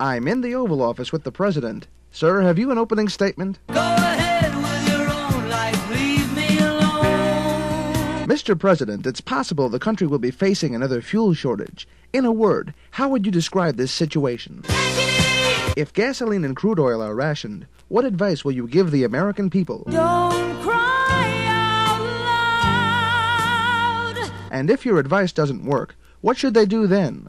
I'm in the Oval Office with the President. Sir, have you an opening statement? Go ahead with your own life, leave me alone. Mr. President, it's possible the country will be facing another fuel shortage. In a word, how would you describe this situation? If gasoline and crude oil are rationed, what advice will you give the American people? Don't cry out loud. And if your advice doesn't work, what should they do then?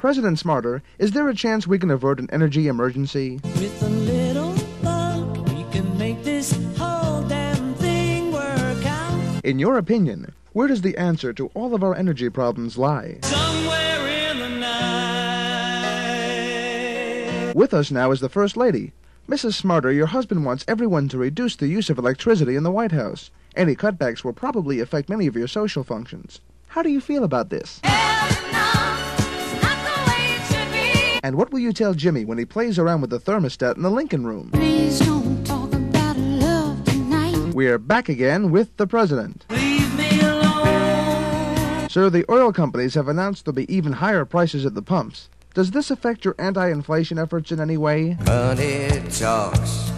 President Smarter, is there a chance we can avert an energy emergency? With a little luck, we can make this whole damn thing work out. In your opinion, where does the answer to all of our energy problems lie? Somewhere in the night. With us now is the First Lady. Mrs. Smarter, your husband wants everyone to reduce the use of electricity in the White House. Any cutbacks will probably affect many of your social functions. How do you feel about this? And what will you tell Jimmy when he plays around with the thermostat in the Lincoln Room? Please don't talk about love tonight. We're back again with the President. Leave me alone. Sir, the oil companies have announced there'll be even higher prices at the pumps. Does this affect your anti inflation efforts in any way? Money talks,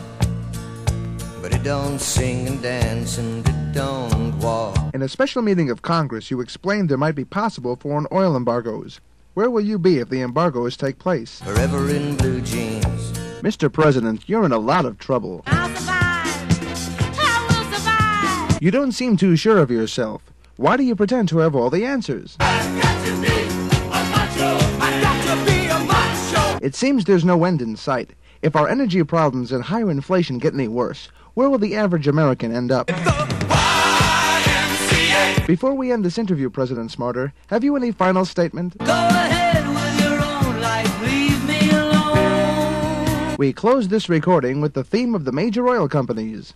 but it don't sing and dance and it don't walk. In a special meeting of Congress, you explained there might be possible foreign oil embargoes. Where will you be if the embargoes take place? Forever in blue jeans. Mr. President, you're in a lot of trouble. I'll survive. I will survive. You don't seem too sure of yourself. Why do you pretend to have all the answers? It seems there's no end in sight. If our energy problems and higher inflation get any worse, where will the average American end up? Before we end this interview, President Smarter, have you any final statement? Go ahead with your own life, leave me alone. We close this recording with the theme of the major oil companies.